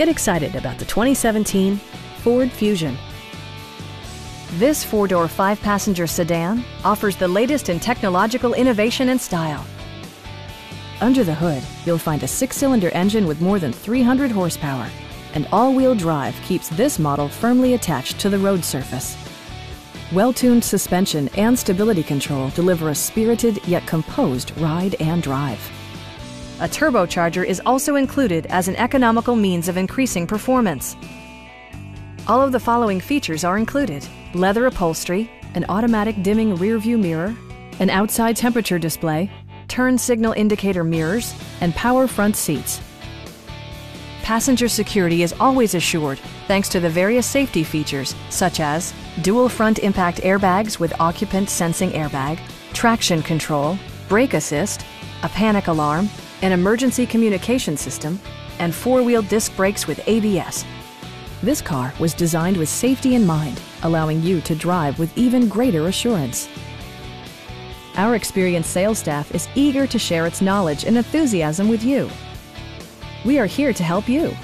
Get excited about the 2017 Ford Fusion. This four-door, five-passenger sedan offers the latest in technological innovation and style. Under the hood, you'll find a six-cylinder engine with more than 300 horsepower, and all-wheel drive keeps this model firmly attached to the road surface. Well-tuned suspension and stability control deliver a spirited yet composed ride and drive. A turbocharger is also included as an economical means of increasing performance. All of the following features are included. Leather upholstery, an automatic dimming rearview mirror, an outside temperature display, turn signal indicator mirrors, and power front seats. Passenger security is always assured thanks to the various safety features such as dual front impact airbags with occupant sensing airbag, traction control, brake assist, a panic alarm, an emergency communication system, and four-wheel disc brakes with ABS. This car was designed with safety in mind, allowing you to drive with even greater assurance. Our experienced sales staff is eager to share its knowledge and enthusiasm with you. We are here to help you